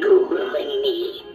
ghoul in me.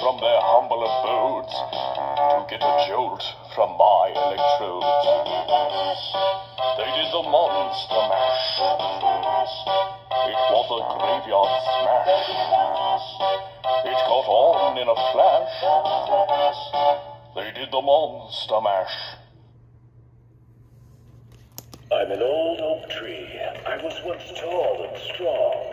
from their humble abodes to get a jolt from my electrodes. They did the monster mash. It was a graveyard smash. It got on in a flash. They did the monster mash. I'm an old oak tree. I was once tall and strong.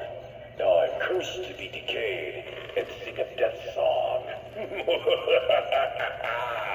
Now I'm cursed to be decayed and sing a death song.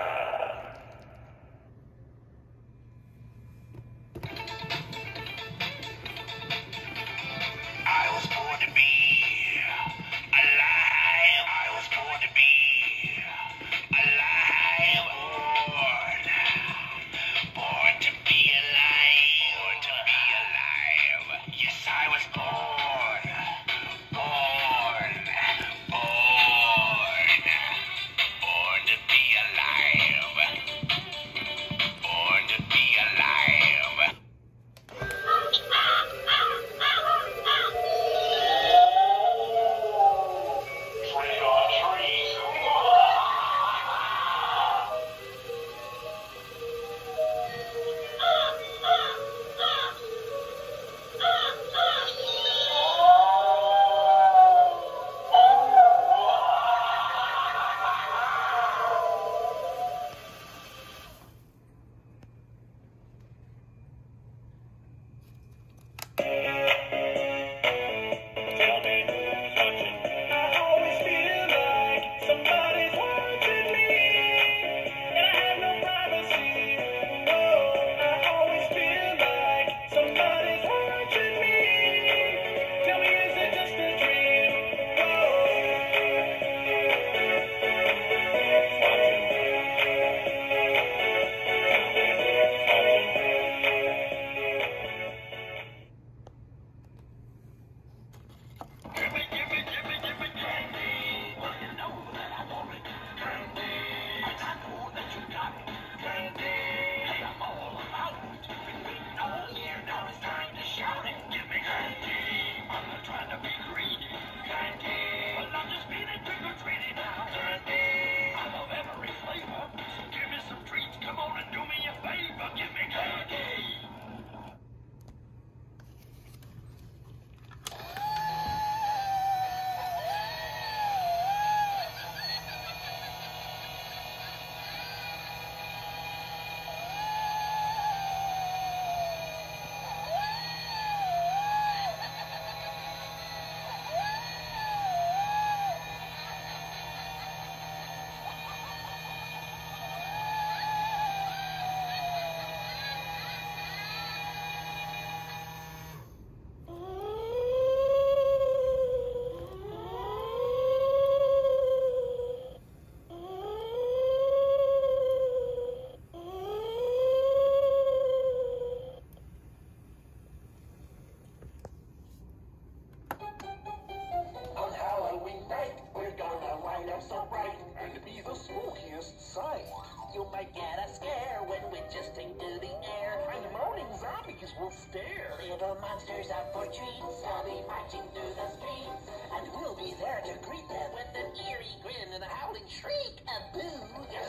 howling shriek, a boo.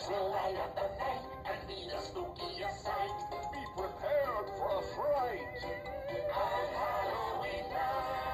Will light up the night and be the to sight. Be prepared for a fright. On Halloween night.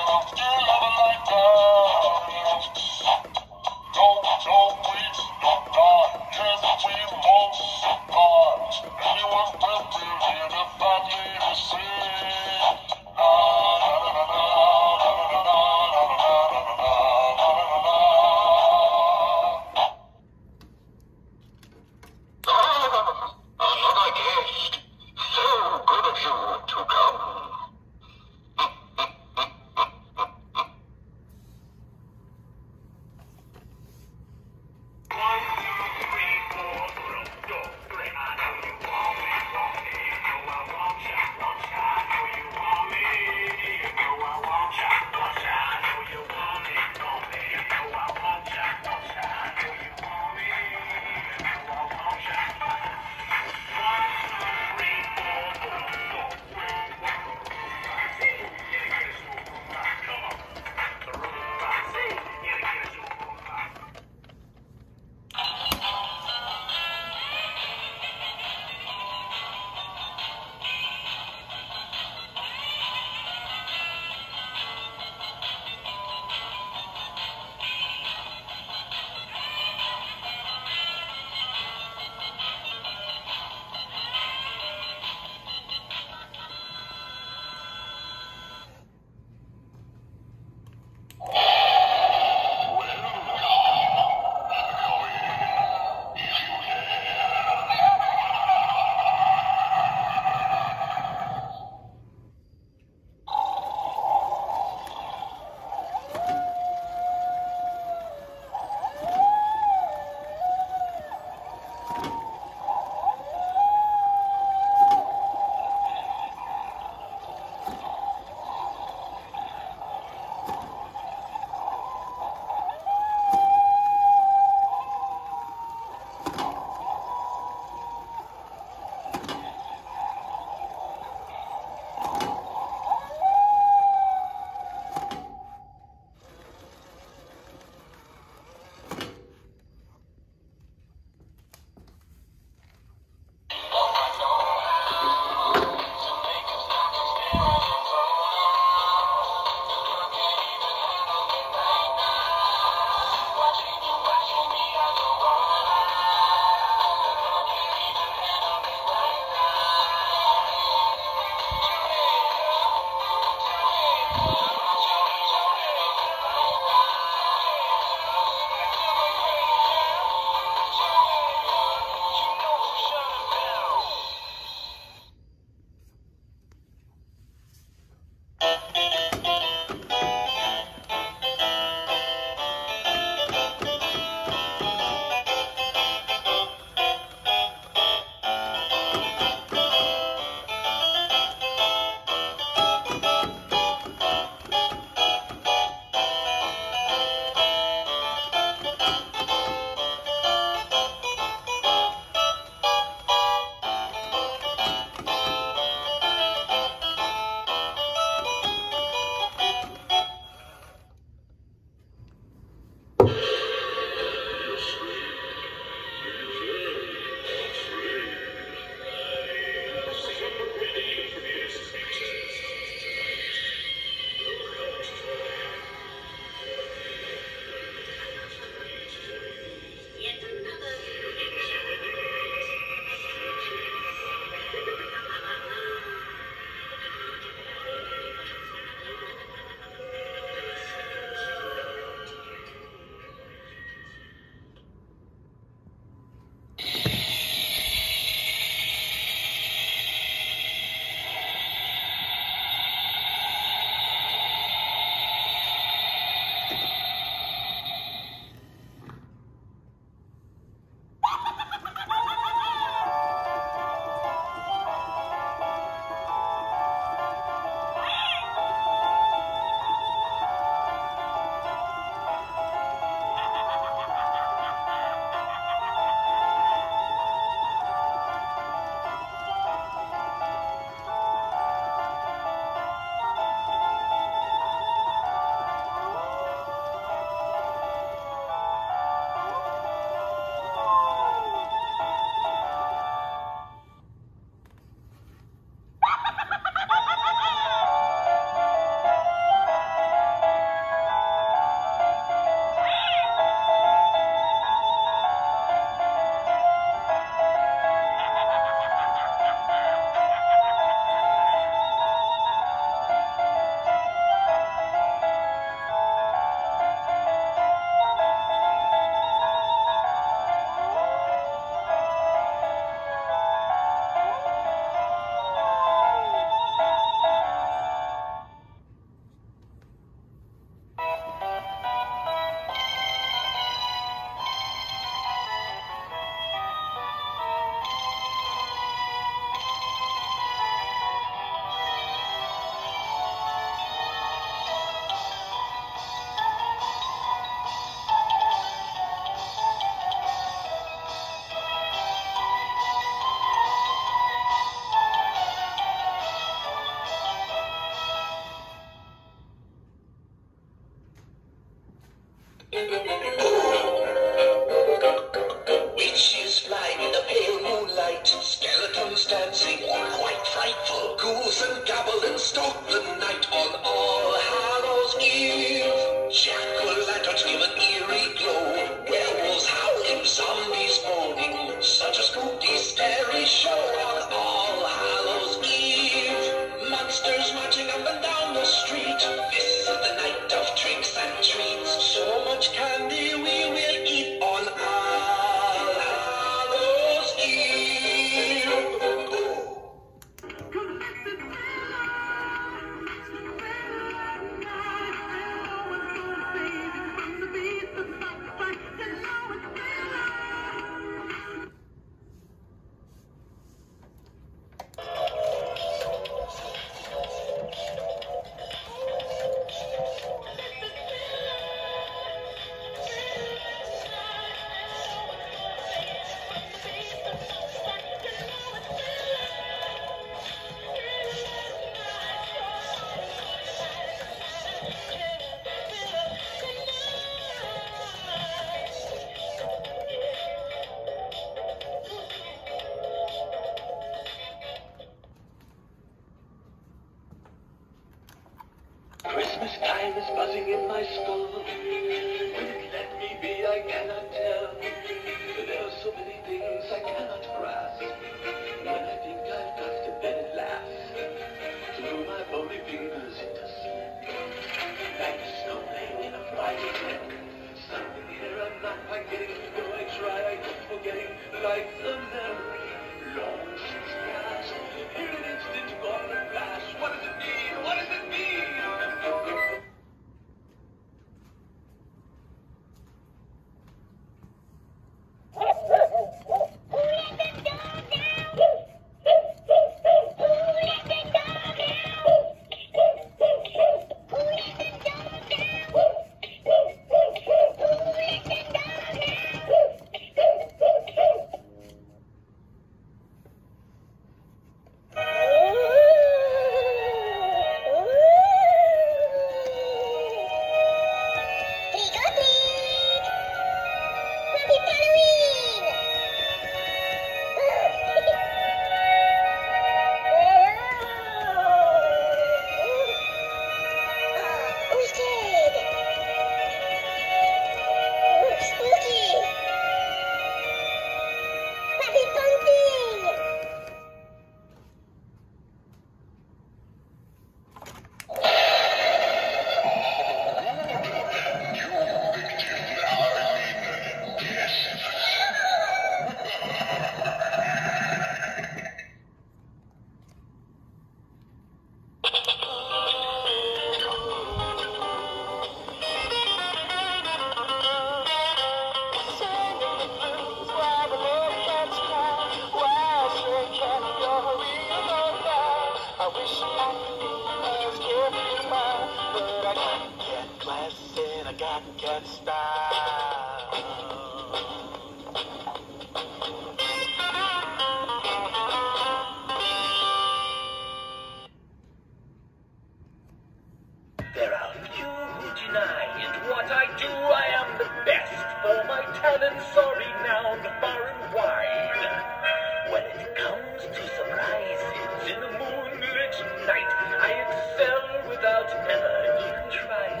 My talents are renowned far and wide. When it comes to surprises in the moonlit night, I excel without ever even trying.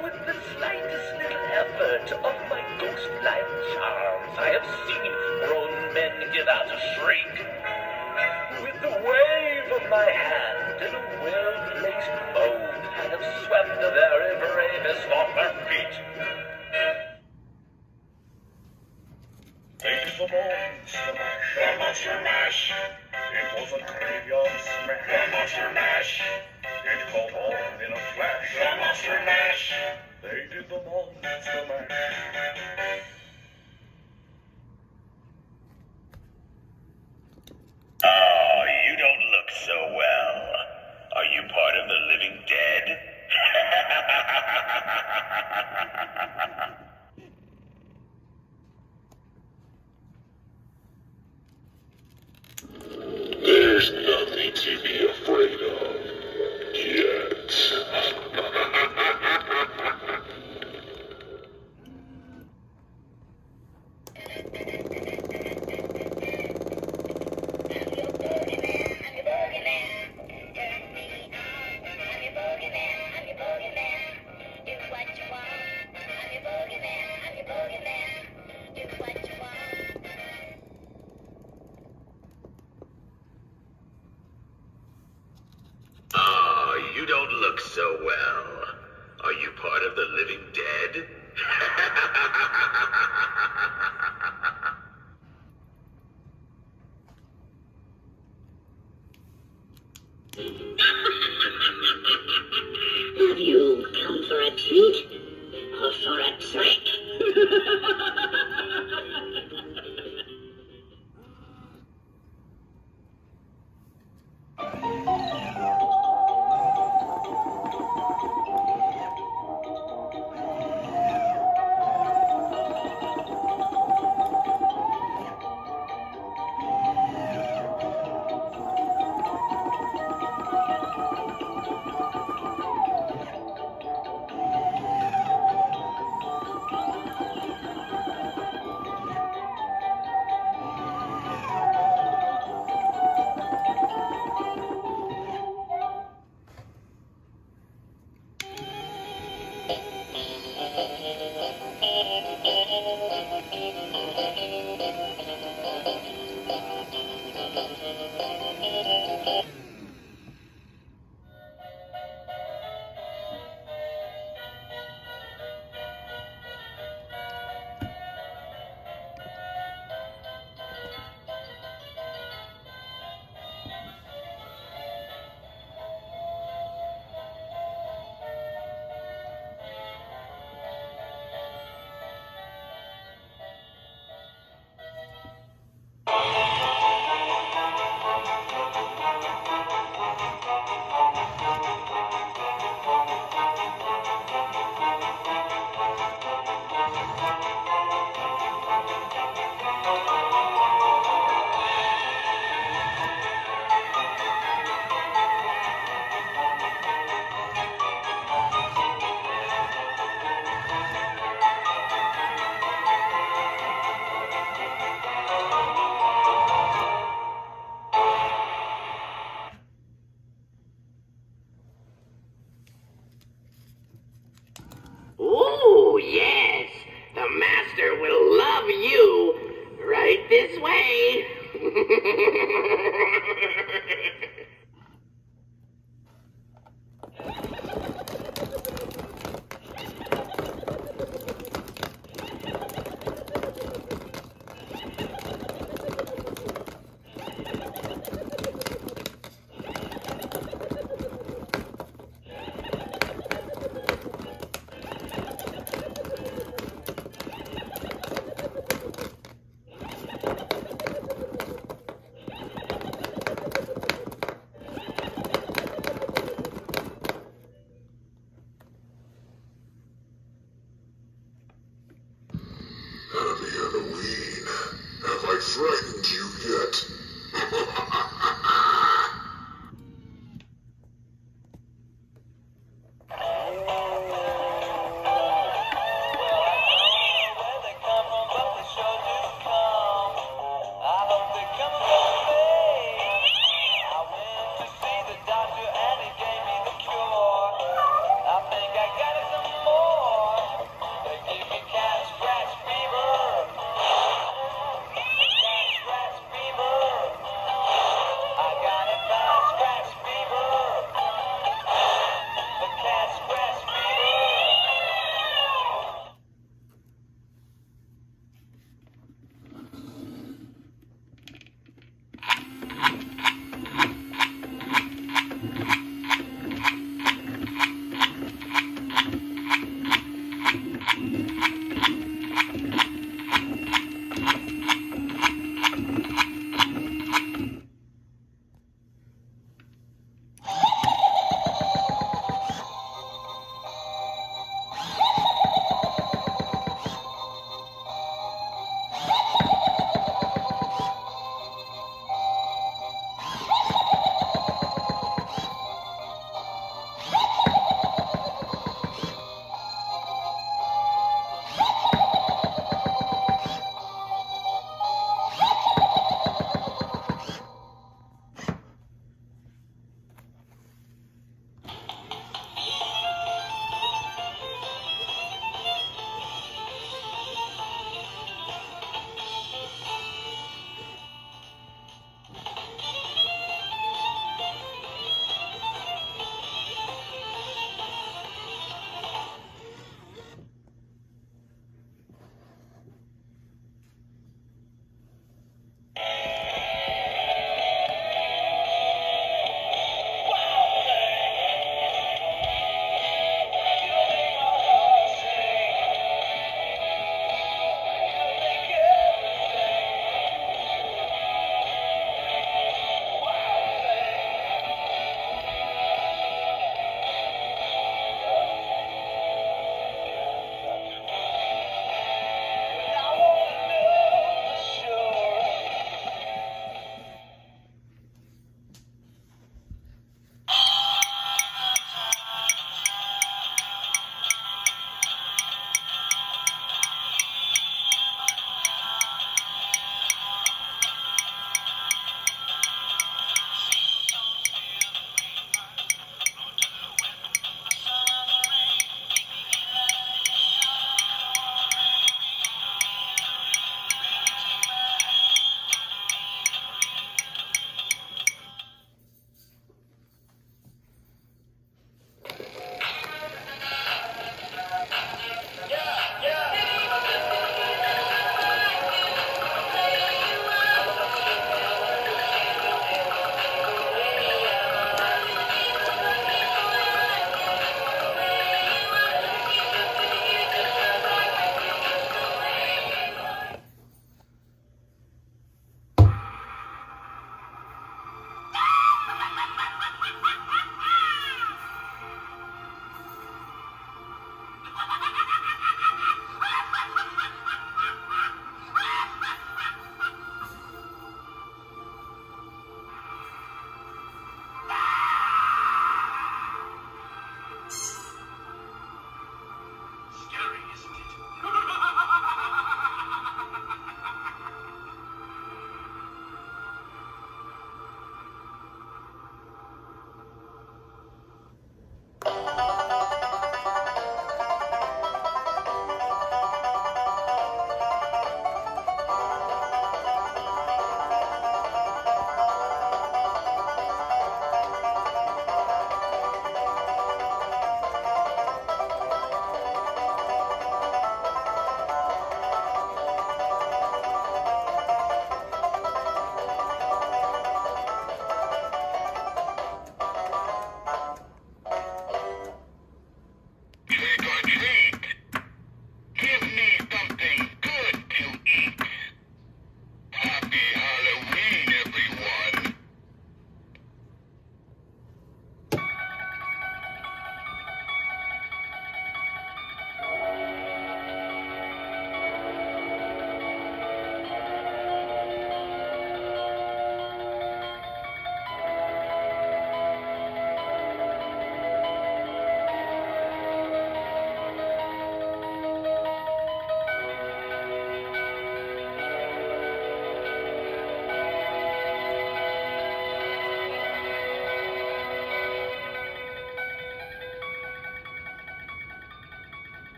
With the slightest little effort of my ghost-like charms, I have seen grown men give out a shriek. With the wave of my hand and a well-placed bow, I have swept the very bravest off monster mash. It was a graveyard smash. The monster mash. It caught on in a flash. The monster mash. They did the monster mash.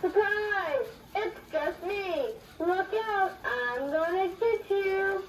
Surprise! It's just me! Look out! I'm gonna get you!